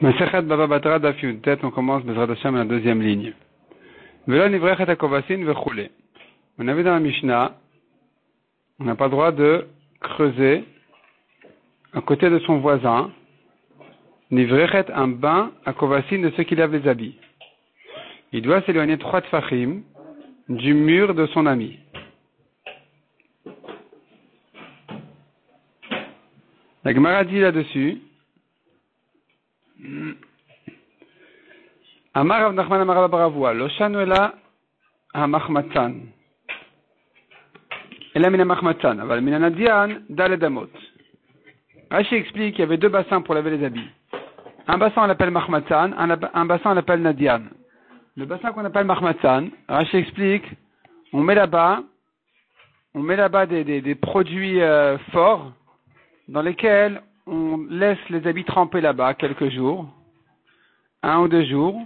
Masechet Baba Batra on commence Bezrat Hashem la deuxième ligne. Vela Nivrechet Akovasin. On avait dans la Mishnah, on n'a pas le droit de creuser à côté de son voisin, Nivrechet un bain à Kovasin de ceux qui lavent les habits. Il doit s'éloigner trois tfachim du mur de son ami. La Gemara dit là-dessus, Amar Rav Nachman Amar Baravua, lo shanu ela ha-machmatan. Ela min ha-machmatan, aval min ha-nadian daled amot. Rashi explique qu'il y avait deux bassins pour laver les habits. Un bassin on l'appelle mahmatan, un, bassin on l'appelle nadian. Le bassin qu'on appelle mahmatan, Rashi explique, on met là-bas, on met là-bas des, des, des produits euh, forts dans lesquels on laisse les habits tremper là-bas quelques jours, un ou deux jours,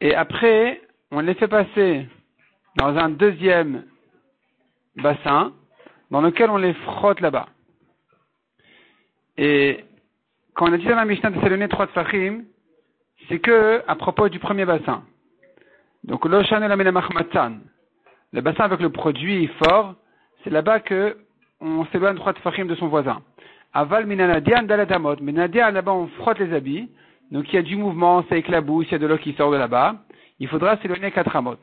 et après, on les fait passer dans un deuxième bassin dans lequel on les frotte là-bas. Et quand on a dit dans la Mishnah de s'éloigner trois tfachim, c'est que à propos du premier bassin. Donc le bassin avec le produit fort, c'est là-bas que on s'éloigne trois tfachim de son voisin. Aval minanadian daladamot. Minanadian, là-bas, on frotte les habits. Donc, il y a du mouvement, ça éclabousse, il y a de l'eau qui sort de là-bas. Il faudra s'éloigner quatre amot.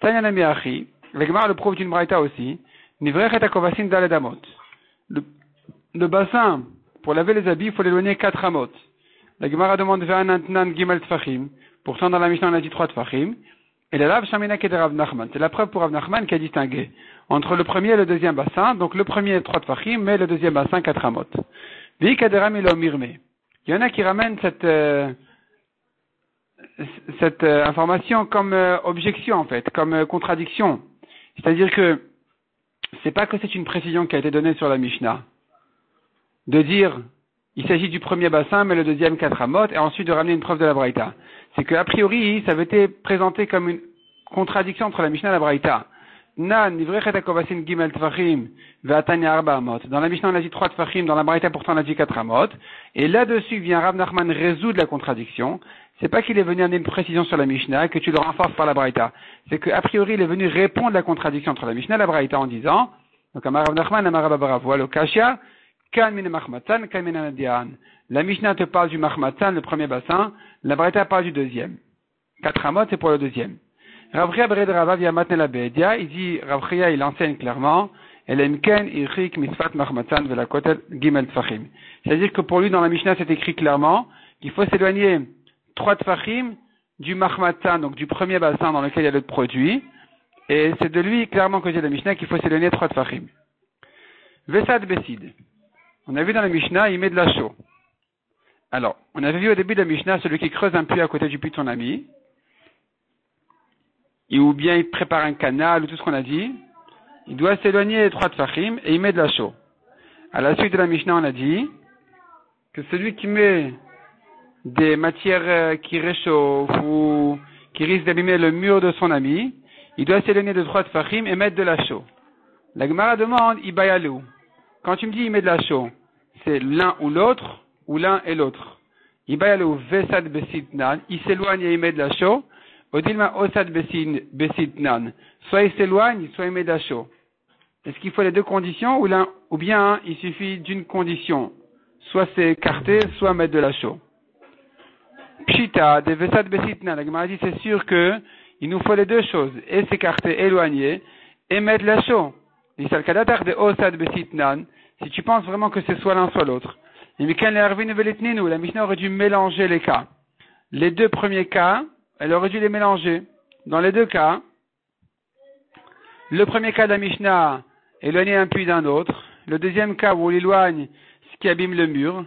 Tanya Namiachi, l'Egmar le prouve d'une braïta aussi. Nivrechet akovasin daladamot. Le, bassin, pour laver les habits, il faut l'éloigner quatre amot. La Gemara demande vers un gimel tfachim. Pourtant, dans la Mishnah, on a dit trois tfachim. Et la lave shamina de Rav Nachman. C'est la preuve pour Rav Nachman qui a distingué entre le premier et le deuxième bassin. Donc le premier est trois tfachim, mais le deuxième bassin quatre amot. Il y en a qui ramènent cette, euh, euh, information comme euh, objection en fait, comme contradiction. C'est-à-dire que c'est pas que c'est une précision qui a été donnée sur la Mishnah. De dire il s'agit du premier bassin, mais le deuxième quatre amot, et ensuite de ramener une preuve de la Braïta. C'est qu'a priori, ça avait été présenté comme une contradiction entre la Mishnah et la Braïta. Dans la Mishnah, on a dit trois tvachim, dans la Braïta, pourtant, on a dit quatre amot. Et là-dessus vient Rav Nachman résoudre la contradiction. C'est pas qu'il est venu amener une précision sur la Mishnah, que tu le renforces par la Braïta. C'est qu'a priori, il est venu répondre à la contradiction entre la Mishnah et la Braïta en disant, donc, Amar Nachman, Amar Rabba le Kashia, la Mishnah te parle du Mahmatan, le premier bassin, la Braïta parle du deuxième. Quatre amot, c'est pour le deuxième. Ravria Bred Ravav Yamatne la il dit, Ravria, il enseigne clairement, Elemken Irchik Misfat Mahmatan Velakotel Gimel Tfachim. C'est-à-dire que pour lui, dans la Mishnah, c'est écrit clairement qu'il faut s'éloigner trois Tfachim du Mahmatan, donc du premier bassin dans lequel il y a le produit, et c'est de lui clairement que dit la Mishnah qu'il faut s'éloigner trois Tfachim. Vesad Besid. On a vu dans la Mishnah, il met de la chaux. Alors, on avait vu au début de la Mishnah celui qui creuse un puits à côté du puits de son ami, ou bien il prépare un canal, ou tout ce qu'on a dit, il doit s'éloigner trois tfachim et il met de la chaux. À la suite de la Mishnah, on a dit que celui qui met des matières euh, qui réchauffent ou qui risquent d'abîmer le mur de son ami, il doit s'éloigner de trois tfachim et mettre de la chaux. La Gemara demande, Ibayalou. Quand tu me dis il met de la chaux, c'est l'un ou l'autre, ou l'un et l'autre? Il s'éloigne et il met de la chaux. Odilma osad besitnan. Soit il s'éloigne, soit il met de la chaux. Est-ce qu'il faut les deux conditions ou, bien il suffit d'une condition Soit c'est écarté, soit mettre de la chaux. Pshita, de vesad besitnan. La Gemara dit c'est sûr que il nous faut les deux choses, et s'écarter, éloigner, et mettre de la chaux. Si tu penses vraiment que c'est soit l'un soit l'autre. La Mishnah aurait dû mélanger les cas. Les deux premiers cas, elle aurait dû les mélanger. Dans les deux cas, le premier cas de la Mishnah, éloigner un puits d'un autre. Le deuxième cas où on éloigne ce qui abîme le mur.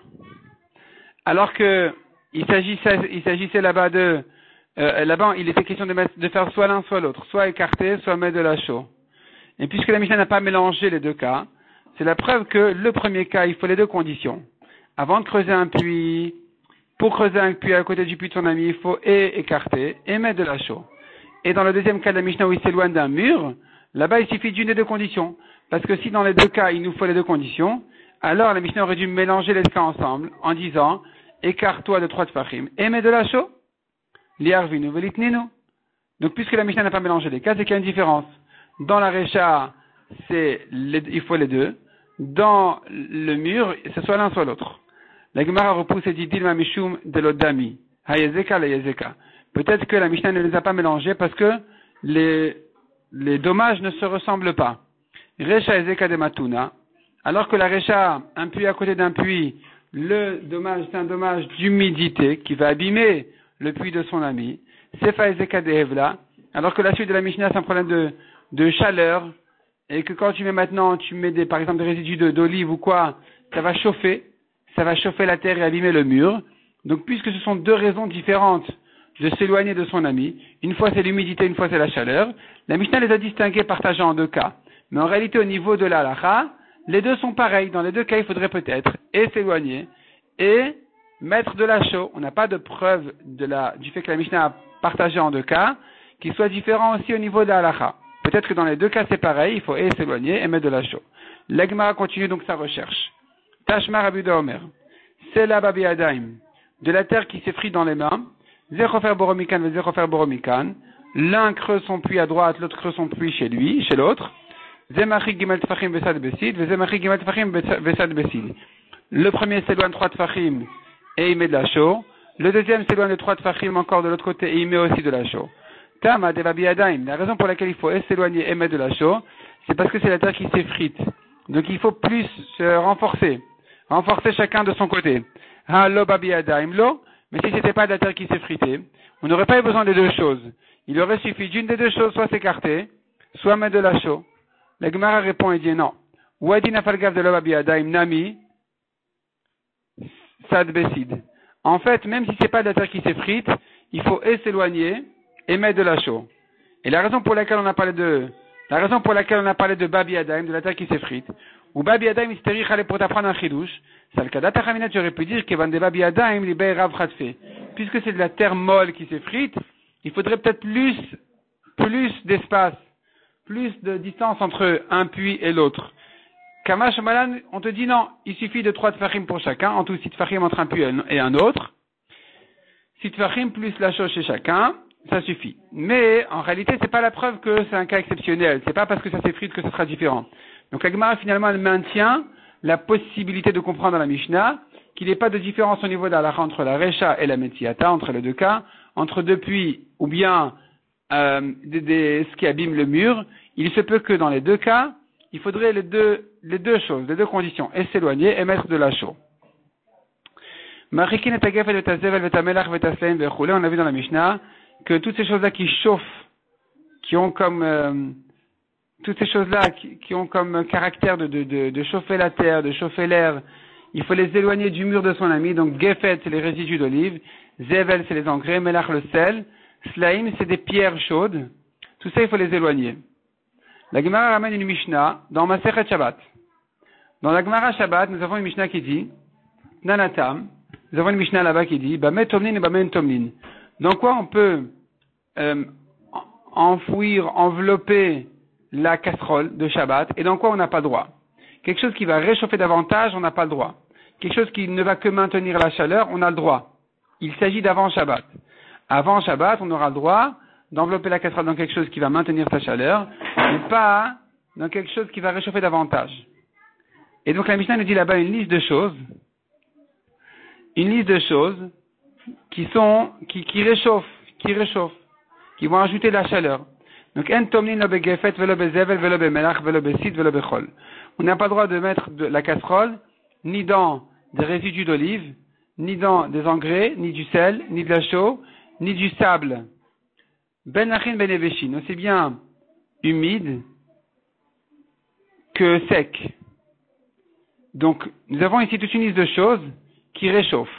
Alors que il s'agissait, là-bas de, euh, là-bas, il était question de, de faire soit l'un soit l'autre, soit écarter, soit mettre de la chaux. Et puisque la Mishnah n'a pas mélangé les deux cas, c'est la preuve que le premier cas, il faut les deux conditions. Avant de creuser un puits, pour creuser un puits à côté du puits de son ami, il faut et écarter et mettre de la chaux. Et dans le deuxième cas de la Mishnah où il s'éloigne d'un mur, là-bas il suffit d'une des deux conditions. Parce que si dans les deux cas il nous faut les deux conditions, alors la Mishnah aurait dû mélanger les cas ensemble en disant écarte-toi de trois tfachim, et mets de la chaux. Liarvinu velitninu. Donc, puisque la Mishnah n'a pas mélangé les cas, c'est qu'il y a une différence. Dans la Recha, c'est il faut les deux. Dans le mur, c'est soit l'un, soit l'autre. La Gemara repousse et dit Dilma Mishum de l'Odami. Hayezeka la Yezeka. Peut-être que la Mishnah ne les a pas mélangés parce que les, les dommages ne se ressemblent pas. Recha Ezeka de Matuna. Alors que la Recha, un puits à côté d'un puits, le dommage, c'est un dommage d'humidité qui va abîmer le puits de son ami. Sefa Ezeka de Evla. Alors que la suite de la Mishnah, c'est un problème de, de chaleur. Et que quand tu mets maintenant, tu mets des, par exemple des résidus d'olive ou quoi, ça va chauffer. Ça va chauffer la terre et abîmer le mur. Donc puisque ce sont deux raisons différentes de s'éloigner de son ami. Une fois c'est l'humidité, une fois c'est la chaleur. La Mishnah les a distingués, partageant en deux cas. Mais en réalité, au niveau de la les deux sont pareils. Dans les deux cas, il faudrait peut-être et s'éloigner et mettre de la chaux. On n'a pas de preuve de la, du fait que la Mishnah a partagé en deux cas, qu'il soit différent aussi au niveau de la Peut-être que dans les deux cas c'est pareil, il faut et s'éloigner et mettre de la chaux. L'Egma continue donc sa recherche. Tashmar Abu Omer. C'est la Babi. De la terre qui s'effrite dans les mains. Zechofer boromikan ve boromikan. L'un creuse son puits à droite, l'autre creuse son puits chez lui, chez l'autre. Zemachik gimel tfachim besad besid, ve gimel tfachim besid. Le premier s'éloigne trois tfachim et il met de la chaux. Le deuxième s'éloigne de trois tfachim encore de l'autre côté et il met aussi de la chaux. Tama de La raison pour laquelle il faut s'éloigner et mettre de la chaux, c'est parce que c'est la terre qui s'effrite. Donc il faut plus se renforcer. Renforcer chacun de son côté. Ha lo. Mais si c'était pas de la terre qui s'effritait, on n'aurait pas eu besoin des deux choses. Il aurait suffi d'une des deux choses, soit s'écarter, soit mettre de la chaux. La Gemara répond et dit non. Wadi nafalgav de nami sad. En fait, même si c'est pas de la terre qui s'effrite, il faut et s'éloigner et mettre de la chaux. Et la raison pour laquelle on a parlé de la raison pour laquelle on a parlé de Babi Adaim, de la terre qui s'effrite, ou Babi Adaim hystérique pour t'apprendre un chidouche, le cas tu aurais pu dire que de Babi Adaim, Puisque c'est de la terre molle qui s'effrite, il faudrait peut-être plus, plus d'espace, plus de distance entre un puits et l'autre. Kamash Malan, on te dit non, il suffit de trois tfachim pour chacun, en tout six tfachim entre un puits et un autre. Six tfachim plus la chose chez chacun, ça suffit. Mais en réalité, c'est pas la preuve que c'est un cas exceptionnel. C'est pas parce que ça s'effrite que ce sera différent. Donc Agmara finalement elle maintient la possibilité de comprendre dans la Mishnah qu'il n'y ait pas de différence au niveau de la entre la Recha et la Metiata, entre les deux cas, entre deux puits ou bien ce qui abîme le mur. Il se peut que dans les deux cas, il faudrait les deux, les deux choses, les deux conditions, et s'éloigner et mettre de la chaux. On a vu dans la Mishnah que toutes ces choses-là qui chauffent, qui ont comme euh, toutes ces choses-là qui, ont comme caractère de, de, de, chauffer la terre, de chauffer l'air, il faut les éloigner du mur de son ami. Donc Gefet, c'est les résidus d'olive, Zevel, c'est les engrais, Melach, le sel, Slaim, c'est des pierres chaudes. Tout ça, il faut les éloigner. La Gemara ramène une Mishnah dans Masechet Shabbat. Dans la Gemara Shabbat, nous avons une Mishnah qui dit, Nanatam, nous avons une Mishnah là-bas qui dit, Bamet Tomlin et Bamet Tomlin. Dans quoi on peut euh, enfouir, envelopper la casserole de Shabbat et dans quoi on n'a pas le droit. Quelque chose qui va réchauffer davantage, on n'a pas le droit. Quelque chose qui ne va que maintenir la chaleur, on a le droit. Il s'agit d'avant Shabbat. Avant Shabbat, on aura le droit d'envelopper la casserole dans quelque chose qui va maintenir sa chaleur, mais pas dans quelque chose qui va réchauffer davantage. Et donc la Mishnah nous dit là-bas une liste de choses, une liste de choses qui sont, qui, qui réchauffent, qui réchauffent, qui vont ajouter de la chaleur. Donc, On n'a pas le droit de mettre de la casserole ni dans des résidus d'olive, ni dans des engrais, ni du sel, ni de la chaux, ni du sable. Ben achin ben aussi bien humide que sec. Donc, nous avons ici toute une liste de choses qui réchauffent.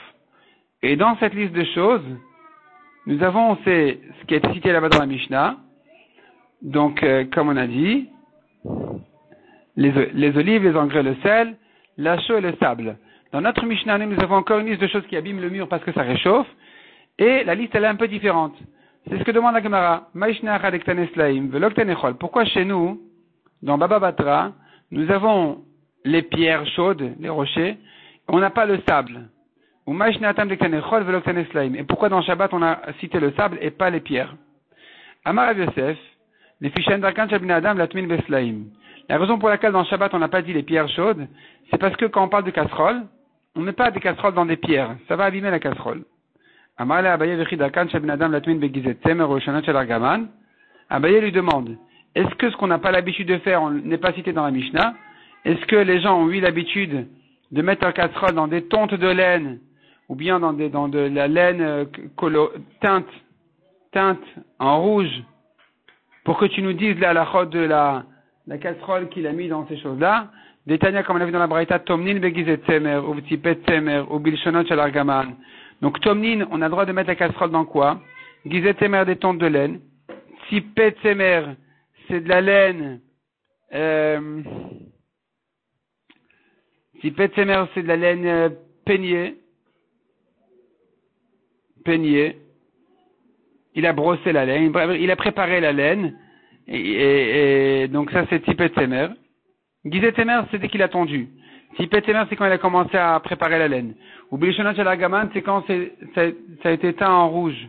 Et dans cette liste de choses, nous avons ce qui été cité là-bas dans la Mishnah, donc, euh, comme on a dit, les, olives, les engrais, le sel, la chaux et le sable. Dans notre Mishnah, nous avons encore une liste de choses qui abîment le mur parce que ça réchauffe. Et la liste, elle est un peu différente. C'est ce que demande la Gemara. Pourquoi chez nous, dans Baba Batra, nous avons les pierres chaudes, les rochers, on n'a pas le sable? Et pourquoi dans Shabbat on a cité le sable et pas les pierres? Amar Yosef, les. La raison pour laquelle dans Shabbat on n'a pas dit les pierres chaudes, c'est parce que quand on parle de casserole, on ne met pas des casseroles dans des pierres. Ça va abîmer la casserole. Abaye lui demande, est-ce que ce qu'on n'a pas l'habitude de faire, on n'est pas cité dans la Mishnah, est-ce que les gens ont eu l'habitude de mettre leur casserole dans des tontes de laine, ou bien dans, des, dans de la laine euh, teinte, teinte en rouge, pour que tu nous dises la halachot de la, la casserole qu'il a mis dans ces choses-là, des tania comme on a vu dans la Braïta, Tomnin begizet tzemer, ou vtipet tzemer, ou bilshonot shalargaman. Donc Tomnin, on a le droit de mettre la casserole dans quoi? Gizet tzemer des tontes de laine, Tipet tzemer, c'est de la laine, euh, Tipet tzemer, c'est de la laine euh, peignée, peignée, il a brossé la laine, il a préparé la laine, et, donc ça c'est Tipet Temer. Gizet Temer, c'est dès qu'il a tendu. Tipet Temer, c'est quand il a commencé à préparer la laine. Ou Bilishonat Shalagaman, c'est quand ça, a été teint en rouge.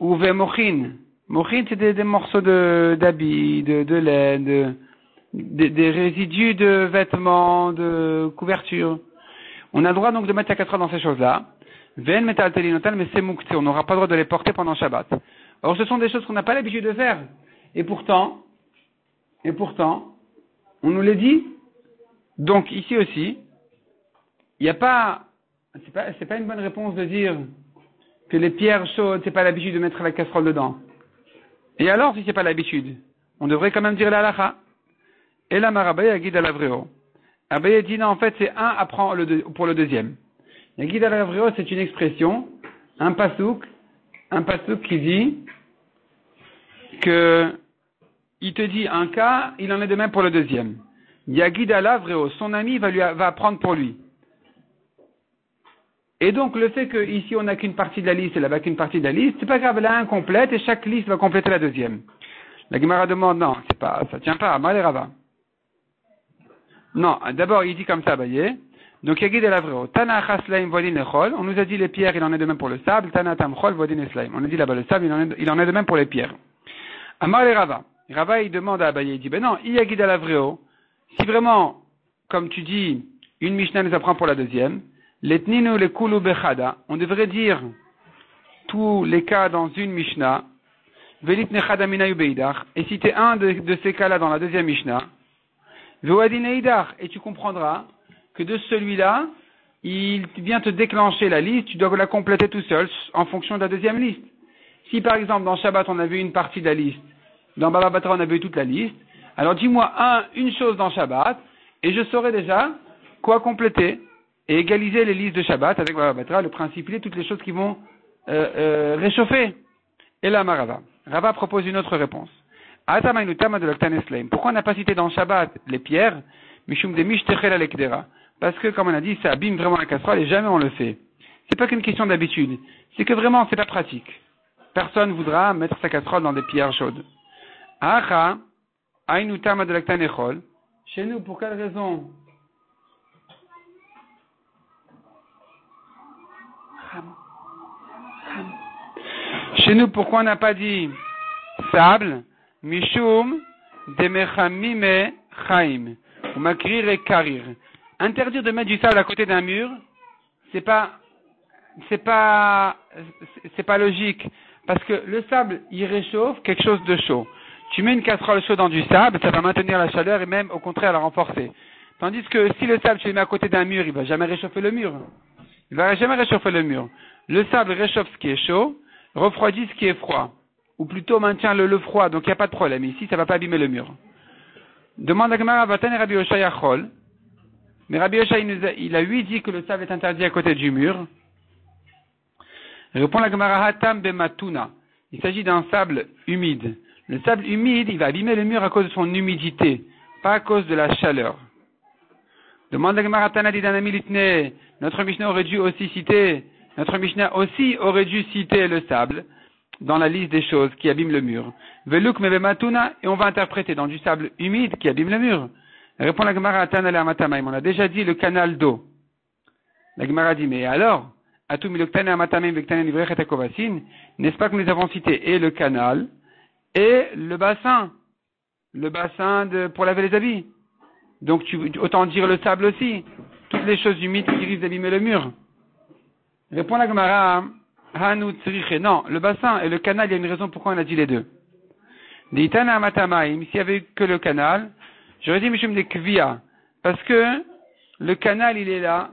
Ou Vemochin. Mochin, c'est des, morceaux d'habits, de, de, laine, des résidus de vêtements, de couverture. On a le droit donc de mettre la casserole dans ces choses-là. Ven metal mais c'est mukti. On n'aura pas le droit de les porter pendant Shabbat. Or, ce sont des choses qu'on n'a pas l'habitude de faire. Et pourtant, et pourtant, on nous les dit. Donc, ici aussi, il n'y a pas, c'est pas, pas une bonne réponse de dire que les pierres chaudes, c'est pas l'habitude de mettre la casserole dedans. Et alors, si c'est pas l'habitude, on devrait quand même dire la lacha. Et la marabaya guide à l'avréo. Abaye dit non, en fait, c'est un apprend le pour le deuxième. La guide c'est une expression, un pasouk, un pasouk qui dit que il te dit un cas, il en est de même pour le deuxième. Yagid Alavréo, son ami va, lui, va apprendre pour lui. Et donc le fait qu'ici on n'a qu'une partie de la liste et là-bas qu'une partie de la liste, c'est pas grave, elle a un complète et chaque liste va compléter la deuxième. La Gemara demande, non, c'est pas, ça tient pas, Rava. Non, d'abord il dit comme ça, voyez. Donc Yagid Alavréo, Tana Chaslaim Vodin Echol, on nous a dit les pierres, il en est de même pour le sable, Tana Tamchol Vodin Eslaim. On a dit là-bas le sable, il en, est, de même pour les pierres. Amar le Rava. Rava, il demande à Abaye, il dit, ben non, Iyagid à si vraiment, comme tu dis, une Mishnah nous apprend pour la deuxième, letninu le kulu bechada, on devrait dire tous les cas dans une Mishnah, velit nechada et citer un de, de ces cas-là dans la deuxième Mishnah, et tu comprendras que de celui-là, il vient te déclencher la liste, tu dois la compléter tout seul en fonction de la deuxième liste. Si par exemple dans Shabbat on a vu une partie de la liste, dans Baba Batra on a vu toute la liste, alors dis-moi un, une chose dans Shabbat, et je saurai déjà quoi compléter et égaliser les listes de Shabbat avec Baba Batra, le principe, toutes les choses qui vont euh, euh, réchauffer. Et là, Marava. Rava propose une autre réponse. Pourquoi on n'a pas cité dans Shabbat les pierres? Mishum de Parce que, comme on a dit, ça abîme vraiment la casserole et jamais on le fait. C'est pas qu'une question d'habitude. C'est que vraiment, c'est pas pratique. Personne voudra mettre sa casserole dans des pierres chaudes. Ainutama Chez nous, pour quelle raison? Chez nous, pourquoi on n'a pas dit sable, mishum, demechamime, chaim, ou karir. Interdire de mettre du sable à côté d'un mur, c'est pas, c'est pas, c'est pas logique. Parce que le sable, il réchauffe quelque chose de chaud. Tu mets une casserole chaude dans du sable, ça va maintenir la chaleur et même au contraire la renforcer. Tandis que si le sable, tu le mets à côté d'un mur, il va jamais réchauffer le mur. Il va jamais réchauffer le mur. Le sable réchauffe ce qui est chaud, refroidit ce qui est froid. Ou plutôt maintient le, froid, donc il n'y a pas de problème. Ici, ça va pas abîmer le mur. Demande à Gemara, Rabbi. Mais Rabbi Oshai, il a lui dit que le sable est interdit à côté du mur. Répond la Gemara, Hatam Bematuna. Il s'agit d'un sable humide. Le sable humide, il va abîmer le mur à cause de son humidité, pas à cause de la chaleur. Demande à Gemaratana notre Mishnah aurait dû aussi citer, notre Mishnah aussi aurait dû citer le sable dans la liste des choses qui abîment le mur. Veluk matuna, et on va interpréter dans du sable humide qui abîme le mur. Répond la Gemara on a déjà dit le canal d'eau. La Gemara dit, mais alors, n'est-ce pas que nous avons cité et le canal et le bassin, le bassin de, pour laver les habits. Donc tu, autant dire le sable aussi, toutes les choses humides qui risquent d'abîmer le mur. Répond la Gemara, non, le bassin et le canal, il y a une raison pourquoi on a dit les deux. S'il y avait que le canal, j'aurais dit Mishum de Kvia, parce que le canal, il est là,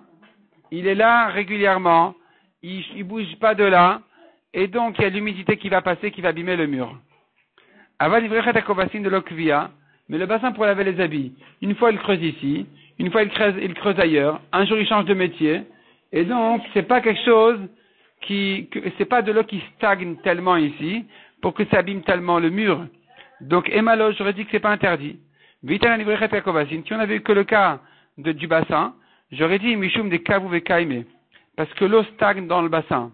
il est là régulièrement, il, ne bouge pas de là, et donc il y a l'humidité qui va passer, qui va abîmer le mur. Aval de l'okvia, mais le bassin pour laver les habits, une fois il creuse ici, une fois il creuse, il creuse ailleurs, un jour il change de métier, et donc c'est pas quelque chose qui, c'est pas de l'eau qui stagne tellement ici, pour que ça abîme tellement le mur. Donc, Emalo, j'aurais dit que c'est pas interdit. Si on avait eu que le cas de, du bassin, j'aurais dit Mishum des Kavu parce que l'eau stagne dans le bassin.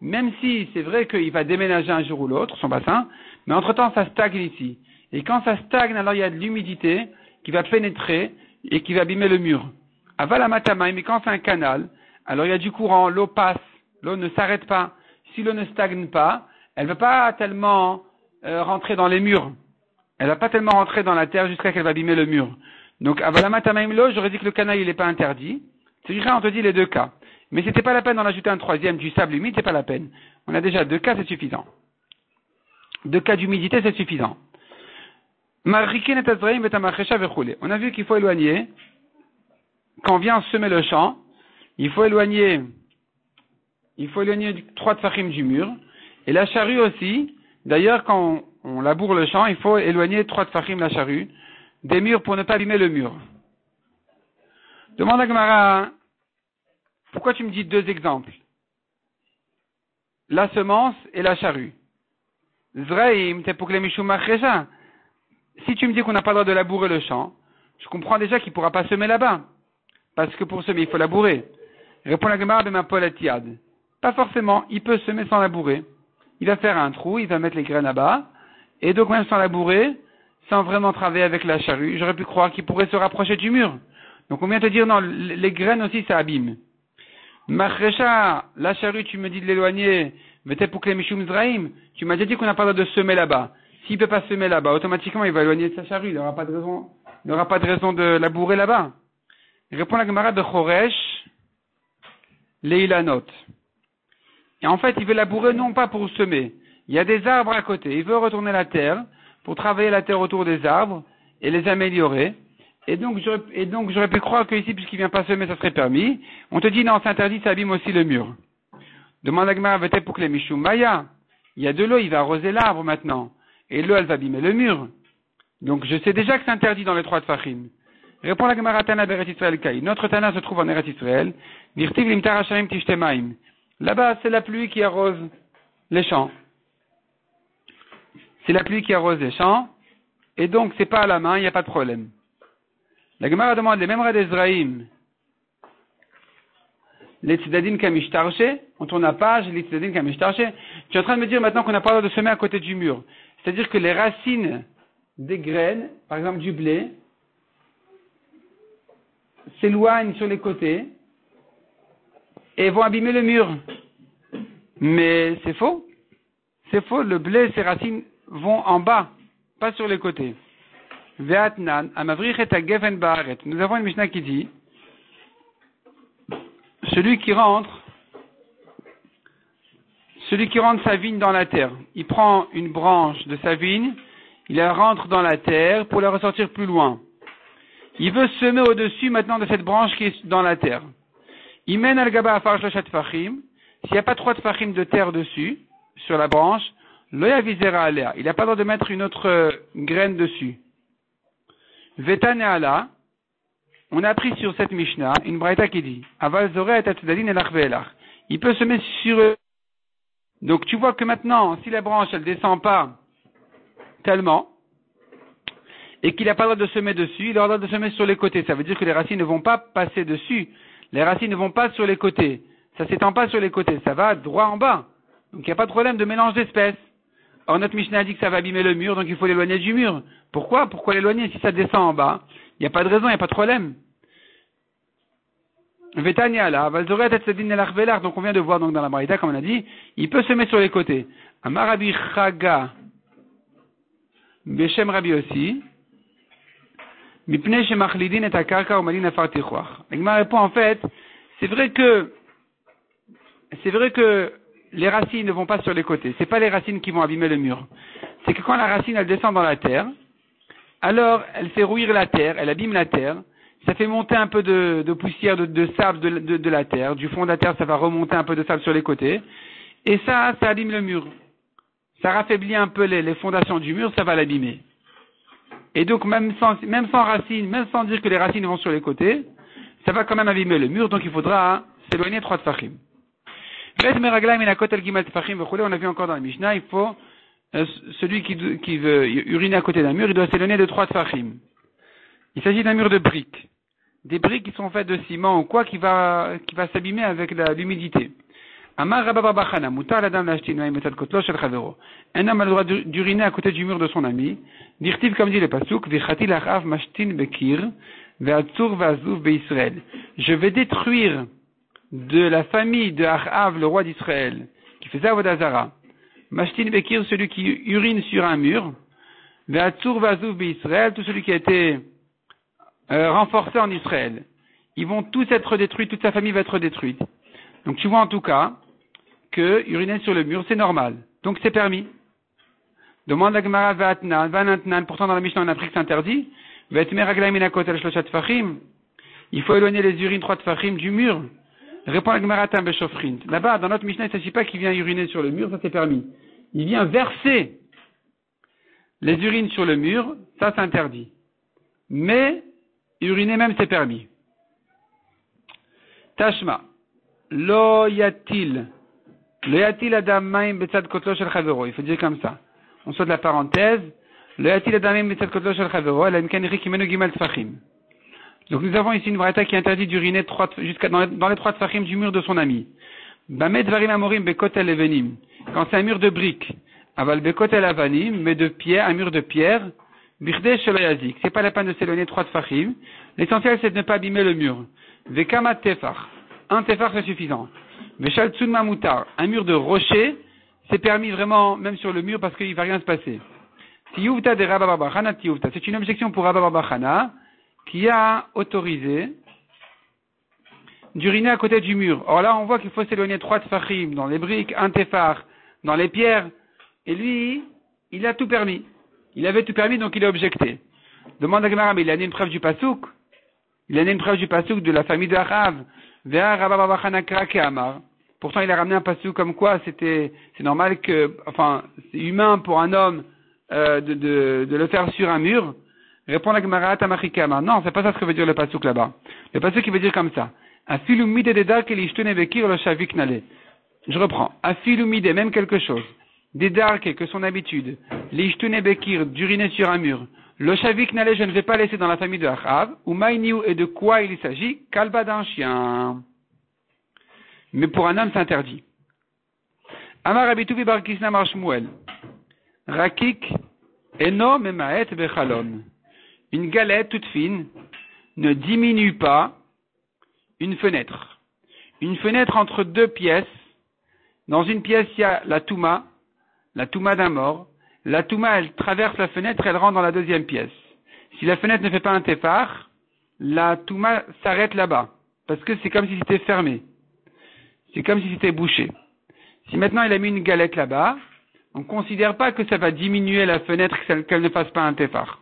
Même si c'est vrai qu'il va déménager un jour ou l'autre, son bassin, mais entre-temps, ça stagne ici. Et quand ça stagne, alors il y a de l'humidité qui va pénétrer et qui va abîmer le mur. Avalamatamai, mais quand c'est un canal, alors il y a du courant, l'eau passe, l'eau ne s'arrête pas. Si l'eau ne stagne pas, elle ne va pas tellement euh, rentrer dans les murs. Elle va pas tellement rentrer dans la terre jusqu'à qu'elle va abîmer le mur. Donc, l'eau, j'aurais dit que le canal, il n'est pas interdit. C'est vrai, on te dit les deux cas. Mais c'était pas la peine d'en ajouter un troisième du sable humide, c'est pas la peine. On a déjà deux cas, c'est suffisant. Deux cas d'humidité, c'est suffisant. On a vu qu'il faut éloigner, quand on vient semer le champ, il faut éloigner, il faut éloigner trois farim du mur, et la charrue aussi, D'ailleurs, quand on, laboure le champ, il faut éloigner trois farim la charrue des murs pour ne pas abîmer le mur. Demande à Gemara, pourquoi tu me dis deux exemples? La semence et la charrue. Zraim, t'es pour que les Si tu me dis qu'on n'a pas le droit de labourer le champ, je comprends déjà qu'il ne pourra pas semer là-bas. Parce que pour semer, il faut labourer. Répond la Gemara de ma Pas forcément, il peut semer sans labourer il va faire un trou, il va mettre les graines là-bas, et donc même sans labourer, sans vraiment travailler avec la charrue, j'aurais pu croire qu'il pourrait se rapprocher du mur. Donc on vient te dire, non, les graines aussi, ça abîme. Machrecha, la charrue, tu me dis de l'éloigner, mais t'es pour que les Mishum Zraim, tu m'as déjà dit qu'on n'a pas le droit de semer là-bas. S'il peut pas semer là-bas, automatiquement, il va éloigner sa charrue, il n'aura pas de raison, il n'aura pas de raison de labourer là-bas. Répond la camarade de Choresh, Leilanot. Et en fait, il veut labourer non pas pour semer. Il y a des arbres à côté. Il veut retourner la terre pour travailler la terre autour des arbres et les améliorer. Et donc, j'aurais, pu croire qu'ici, puisqu'il vient pas semer, ça serait permis. On te dit non, c'est interdit, ça abîme aussi le mur. Demande à Gmar, pour que les. Il y a de l'eau, il va arroser l'arbre maintenant. Et l'eau, elle va abîmer le mur. Donc, je sais déjà que c'est interdit dans les trois de Fahim. Répond la Gemara Tana Beret Israël Kai. Notre Tana se trouve en Eretz Israël. Là-bas, c'est la pluie qui arrose les champs. C'est la pluie qui arrose les champs, et donc c'est pas à la main, il n'y a pas de problème. La Gemara demande les mêmes d'Ezraïm. Les tzedadin kamishtarche, on tourne la page, les tzedadin kamishtarche. Tu es en train de me dire maintenant qu'on n'a pas le droit de semer à côté du mur. C'est-à-dire que les racines des graines, par exemple du blé, s'éloignent sur les côtés, et vont abîmer le mur. Mais c'est faux. C'est faux. Le blé, ses racines vont en bas, pas sur les côtés. Nous avons une Mishnah qui dit, celui qui rentre, celui qui rentre sa vigne dans la terre, il prend une branche de sa vigne, il la rentre dans la terre pour la ressortir plus loin. Il veut semer au-dessus maintenant de cette branche qui est dans la terre. Il mène al gaba fachim. S'il n'y a pas trois fachim de terre dessus, sur la branche, l'oya visera alea. Il n'a pas le droit de mettre une autre euh, graine dessus. Vetane ala. On a appris sur cette Mishnah une braïta qui dit Aval et Il peut se mettre sur eux. Donc tu vois que maintenant, si la branche elle descend pas tellement, et qu'il n'a pas le droit de se mettre dessus, il a le droit de se mettre sur les côtés. Ça veut dire que les racines ne vont pas passer dessus, les racines ne vont pas sur les côtés. Ça s'étend pas sur les côtés, ça va droit en bas. Donc il n'y a pas de problème de mélange d'espèces. Or notre Mishnah dit que ça va abîmer le mur, donc il faut l'éloigner du mur. Pourquoi? Pourquoi l'éloigner? Si ça descend en bas Il n'y a pas de raison, il n'y a pas de problème. Donc on vient de voir donc dans la Marita, comme on a dit, il peut se mettre sur les côtés. Amarabi Chaga, Beshem Rabbi aussi, Mipne Shemachlidin et Akarka Omalin Afartichwach. L'Agma répond en fait, c'est vrai que, c'est vrai que les racines ne vont pas sur les côtés. C'est pas les racines qui vont abîmer le mur. C'est que quand la racine elle descend dans la terre, alors elle fait rouillir la terre, elle abîme la terre, ça fait monter un peu de, de poussière, de, de sable de, de, la terre. Du fond de la terre, ça va remonter un peu de sable sur les côtés. Et ça, ça abîme le mur. Ça raffaiblit un peu les, fondations du mur, ça va l'abîmer. Et donc, même sans, même sans racines, même sans dire que les racines vont sur les côtés, ça va quand même abîmer le mur, donc il faudra s'éloigner trois tfachim. On a vu encore dans la Mishnah, il faut, euh, celui qui, qui veut uriner à côté d'un mur, il doit s'éloigner de trois tfachim. Il s'agit d'un mur de briques. Des briques qui sont faites de ciment ou quoi qui va, qui va s'abîmer avec l'humidité. Un homme a le droit d'uriner à côté du mur de son ami. Dirtiv comme dit le pasuk, Je vais détruire de la famille de Achav, le roi d'Israël, qui faisait Avodazara. Mashtin Bekir, celui qui urine sur un mur. Ve'atzur vazouv Israël, tout celui qui a été euh, renforcé en Israël. Ils vont tous être détruits, toute sa famille va être détruite. Donc tu vois en tout cas que uriner sur le mur, c'est normal. Donc c'est permis. Demande la Gemara Vatnan, pourtant dans la Mishnah on a appris que c'est interdit. Il faut éloigner les urines trois tfachim du mur. Répond la Gemara Là-bas, dans notre Mishnah, il ne s'agit pas qu'il vient uriner sur le mur, ça c'est permis. Il vient verser les urines sur le mur, ça c'est interdit. Mais uriner même c'est permis. Tashma. Lo yatil. Lo yatil adam maim betzad kotlo shel. Il faut dire comme ça. On sort de la parenthèse. Lo yatil adam maim betzad kotlo shel chavero. El amken rikimenu gimal tfachim. Donc nous avons ici une vraie qui interdit d'uriner jusqu'à dans, les trois du mur de son ami. Bamet varim amorim bekotel evenim. Quand c'est un mur de briques. Aval bekotel avanim, mais de pierre, un mur de pierre. Birde shelayazik. C'est pas la peine de s'éloigner trois tfachim. L'essentiel c'est de ne pas abîmer le mur. Vekama tefar. Un tefar c'est suffisant. Veshal mamoutar. Un mur de rocher. C'est permis vraiment, même sur le mur, parce qu'il va rien se passer. C'est une objection pour Rabba qui a autorisé d'uriner à côté du mur. Or là, on voit qu'il faut s'éloigner trois tfachim dans les briques, un tefar dans les pierres. Et lui, il a tout permis. Il avait tout permis, donc il a objecté. Demande à Gemara, mais il a donné une preuve du pasouk. Il a donné une preuve du pasouk de la famille de Achav. Pourtant, il a ramené un pasouk comme quoi c'était, c'est normal que, enfin, c'est humain pour un homme euh, de, de le faire sur un mur. Répond la Gemara Tamachikama. Non, c'est pas ça ce que veut dire le pasouk là-bas. Le pasouk qui veut dire comme ça. Je reprends. Afilumide, même quelque chose. Des dark que son habitude. L'ishtune bekir, d'uriner sur un mur. Le shavik n'allait, je ne vais pas laisser dans la famille de Achav. Ou maïniou, et de quoi il s'agit? Kalba d'un chien. Mais pour un homme, c'est interdit. Amar abituvi barkisna marshmuel. Rakik, eno memaet bechalom une galette toute fine ne diminue pas une fenêtre. Une fenêtre entre deux pièces. Dans une pièce, il y a la touma, la touma d'un mort. La touma, elle traverse la fenêtre, elle rentre dans la deuxième pièce. Si la fenêtre ne fait pas un tefar, la touma s'arrête là-bas. Parce que c'est comme si c'était fermé. C'est comme si c'était bouché. Si maintenant il a mis une galette là-bas, on ne considère pas que ça va diminuer la fenêtre qu'elle ne fasse pas un tefar.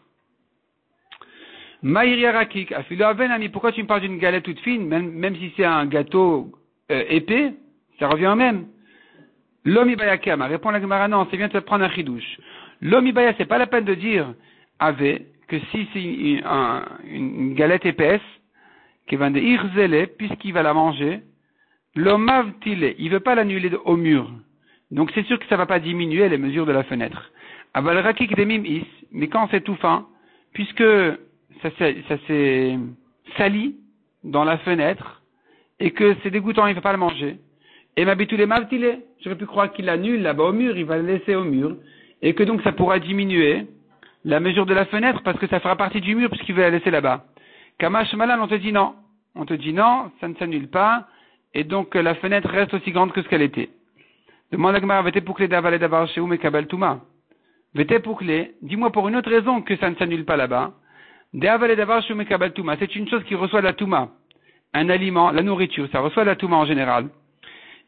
Maïriarakik, ami, pourquoi tu me parles d'une galette toute fine, même, même si c'est un gâteau euh, épais, ça revient au même. L'homme ibayakama, répond la Gemara, non, c'est bien de prendre un chidouche. L'homme ibaya, c'est pas la peine de dire, avait, que si c'est une, une, galette épaisse, qui va de irzele, puisqu'il va la manger, l'homme il veut pas l'annuler au mur. Donc c'est sûr que ça va pas diminuer les mesures de la fenêtre. Avalrakik demim is, mais quand c'est tout fin, puisque ça s'est sali dans la fenêtre et que c'est dégoûtant, il ne peut pas le manger. Et les mavtile, j'aurais pu croire qu'il annule là-bas au mur, il va le laisser au mur, et que donc ça pourra diminuer la mesure de la fenêtre parce que ça fera partie du mur puisqu'il veut la laisser là-bas. Kamash Malan, on te dit non. on te dit non, ça ne s'annule pas, et donc la fenêtre reste aussi grande que ce qu'elle était. Demande à Gmara, vete pouclé d'avaler d'avoir chez mais kabel touma? Vete pouclé, dis-moi pour une autre raison que ça ne s'annule pas là-bas. C'est une chose qui reçoit la touma. Un aliment, la nourriture, ça reçoit la touma en général.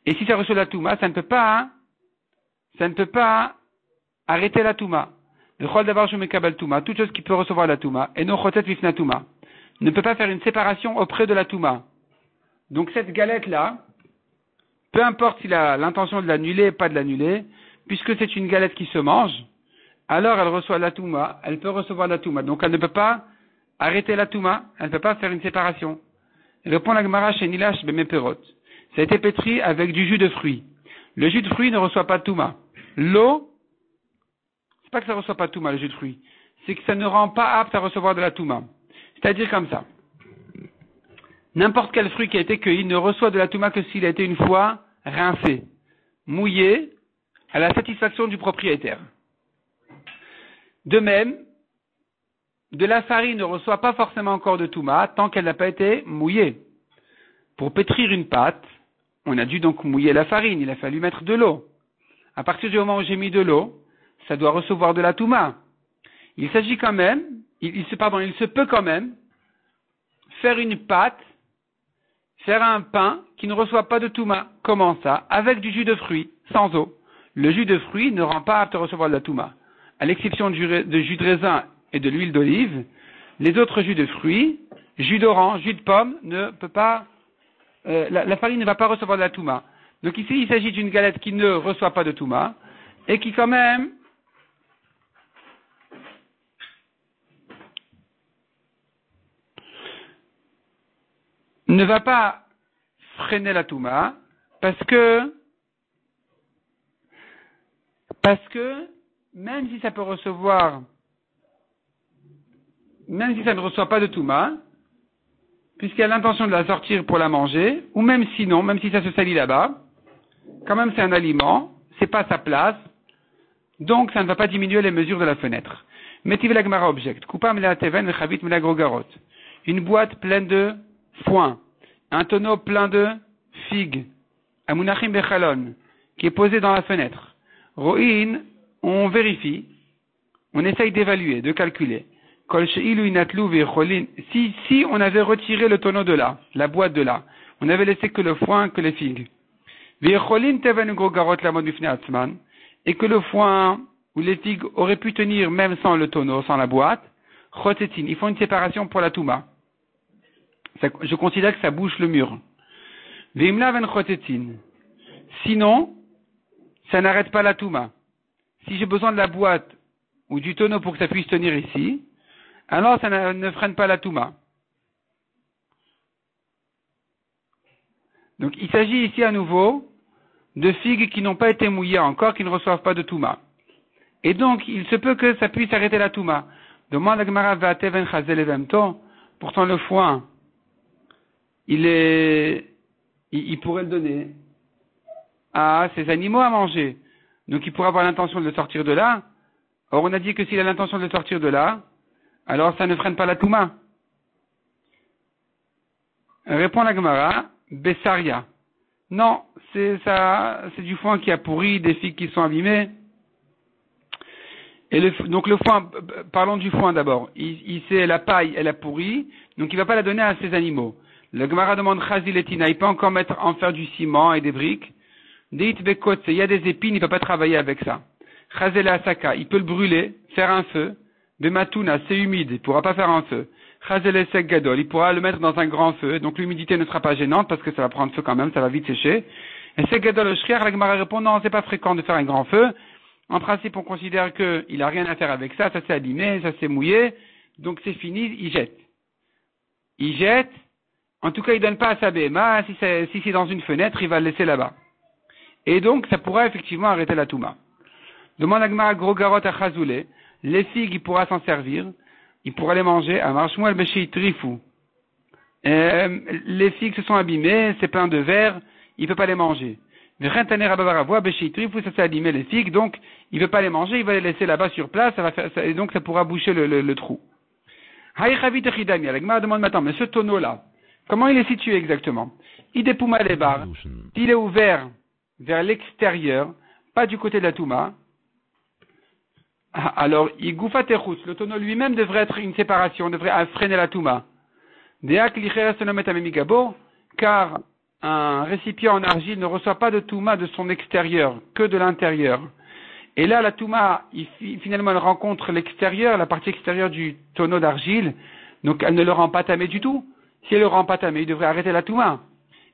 Et si ça reçoit la touma, ça ne peut pas, ça ne peut pas arrêter la touma. Le chol d'avoir chez kabel touma, toute chose qui peut recevoir la touma, et non chotet vifna touma, ne peut pas faire une séparation auprès de la touma. Donc cette galette-là, peu importe s'il a l'intention de l'annuler ou pas de l'annuler, puisque c'est une galette qui se mange, alors elle reçoit la touma, elle peut recevoir la touma. Donc elle ne peut pas arrêter la touma, elle ne peut pas faire une séparation. Répond la Gemara chez Nilash Bemeperot. Ça a été pétri avec du jus de fruits. Le jus de fruits ne reçoit pas touma. L'eau, c'est pas que ça ne reçoit pas touma, le jus de fruits. C'est que ça ne rend pas apte à recevoir de la touma. C'est-à-dire comme ça. N'importe quel fruit qui a été cueilli ne reçoit de la touma que s'il a été une fois rincé, mouillé, à la satisfaction du propriétaire. De même, de la farine ne reçoit pas forcément encore de touma tant qu'elle n'a pas été mouillée. Pour pétrir une pâte, on a dû donc mouiller la farine, il a fallu mettre de l'eau. À partir du moment où j'ai mis de l'eau, ça doit recevoir de la touma. Il s'agit quand même, il, se, pardon, il se peut quand même faire une pâte faire un pain qui ne reçoit pas de touma. Comment ça? Avec du jus de fruits, sans eau. Le jus de fruits ne rend pas apte à recevoir de la touma. À l'exception du jus de raisin et de l'huile d'olive, les autres jus de fruits, jus d'orange, jus de pomme, ne peut pas, euh, la, farine ne va pas recevoir de la touma. Donc ici, il s'agit d'une galette qui ne reçoit pas de touma et qui quand même ne va pas freiner la Touma parce que parce que même si ça peut recevoir même si ça ne reçoit pas de Touma puisqu'il a l'intention de la sortir pour la manger ou même sinon même si ça se salit là-bas quand même c'est un aliment c'est pas sa place donc ça ne va pas diminuer les mesures de la fenêtre object une boîte pleine de foin, un tonneau plein de figues, amunachim bechalon, qui est posé dans la fenêtre. Ro'in, on vérifie, on essaye d'évaluer, de calculer. Si, si on avait retiré le tonneau de là, la boîte de là, on avait laissé que le foin, que les figues. Et que le foin ou les figues auraient pu tenir même sans le tonneau, sans la boîte, ils font une séparation pour la touma je considère que ça bouche le mur. Sinon, ça n'arrête pas la touma. Si j'ai besoin de la boîte ou du tonneau pour que ça puisse tenir ici, alors ça ne freine pas la touma. Donc il s'agit ici à nouveau de figues qui n'ont pas été mouillées encore, qui ne reçoivent pas de touma. Et donc il se peut que ça puisse arrêter la touma. Demande Pourtant le foin, il est, il, pourrait le donner à ses animaux à manger. Donc il pourrait avoir l'intention de le sortir de là. Or on a dit que s'il a l'intention de le sortir de là, alors ça ne freine pas la touma. Répond la Gemara, Bessaria. Non, c'est ça, c'est du foin qui a pourri, des figues qui sont abîmées. Et donc le foin, parlons du foin d'abord. Il, il la paille, elle a pourri, donc il ne va pas la donner à ses animaux. Le Gemara demande Chaziletina, il peut encore mettre, en faire du ciment et des briques? Deit il y a des épines, il ne peut pas travailler avec ça. Chazele Asaka, il peut le brûler, faire un feu. Bematuna, c'est humide, il ne pourra pas faire un feu. Chazele Gadol, il pourra le mettre dans un grand feu, donc l'humidité ne sera pas gênante parce que ça va prendre feu quand même, ça va vite sécher. Et Sek Gadol, Shriar, la répond non, c'est pas fréquent de faire un grand feu. En principe, on considère qu'il n'a rien à faire avec ça, ça s'est abîmé, ça s'est mouillé, donc c'est fini, il jette. Il jette, en tout cas, il donne pas à sa BMA. Si c'est, si c'est dans une fenêtre, il va le laisser là-bas. Et donc, ça pourra effectivement arrêter la Touma. Demande gros garotte à Chazoulé. Les figues, il pourra s'en servir. Il pourra les manger. À Marshmouel Trifou. Euh, les figues se sont abîmées, c'est plein de verre, il peut pas les manger. Trifou, ça s'est abîmé les figues, donc il veut pas les manger, il va les laisser là-bas sur place, ça va faire, et donc ça pourra boucher le, le, le trou. La demande maintenant, mais ce tonneau-là, Comment il est situé exactement? Idepuma Lebar, il est ouvert vers l'extérieur, pas du côté de la Touma, ah, alors, le tonneau lui-même devrait être une séparation, devrait freiner la Touma. Car un récipient en argile ne reçoit pas de Touma de son extérieur, que de l'intérieur. Et là, la Touma, finalement, elle rencontre l'extérieur, la partie extérieure du tonneau d'argile, donc elle ne le rend pas tamé du tout. Si elle le rend pas tamé, il devrait arrêter la Touma.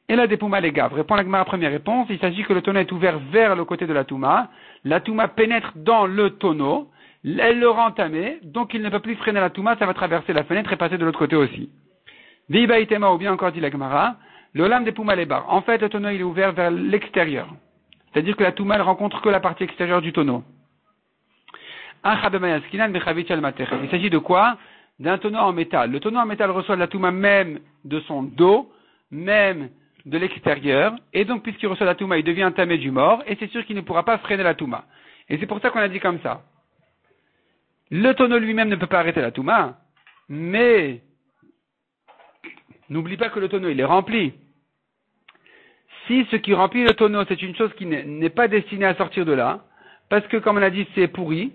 Et là, des Pouma les gaves. Répond la première réponse. Il s'agit que le tonneau est ouvert vers le côté de la Touma. La Touma pénètre dans le tonneau. Elle le rend. Donc il ne peut plus freiner la Touma. Ça va traverser la fenêtre et passer de l'autre côté aussi. Viba itema, ou bien encore dit la Gemara. Le lame des Pouma les En fait, le tonneau, il est ouvert vers l'extérieur. C'est-à-dire que la Touma, elle rencontre que la partie extérieure du tonneau. Il s'agit de quoi? D'un tonneau en métal. Le tonneau en métal reçoit la Touma même de son dos, même de l'extérieur, et donc puisqu'il reçoit la Touma, il devient un tamé du mort, et c'est sûr qu'il ne pourra pas freiner la Touma. Et c'est pour ça qu'on a dit comme ça. Le tonneau lui-même ne peut pas arrêter la Touma, mais n'oublie pas que le tonneau, il est rempli. Si ce qui remplit le tonneau, c'est une chose qui n'est pas destinée à sortir de là, parce que comme on a dit, c'est pourri,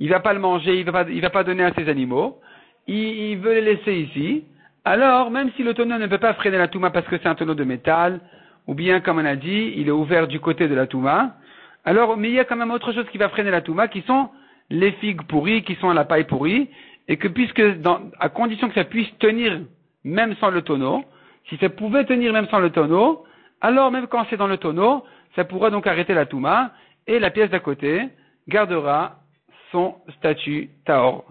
il va pas le manger, il va pas, va pas donner à ses animaux, il, il veut les laisser ici, alors, même si le tonneau ne peut pas freiner la Touma parce que c'est un tonneau de métal, ou bien, comme on a dit, il est ouvert du côté de la Touma, alors, mais il y a quand même autre chose qui va freiner la Touma, qui sont les figues pourries, qui sont la paille pourrie, et que puisque, à condition que ça puisse tenir même sans le tonneau, si ça pouvait tenir même sans le tonneau, alors même quand c'est dans le tonneau, ça pourra donc arrêter la Touma, et la pièce d'à côté gardera son statut Taor.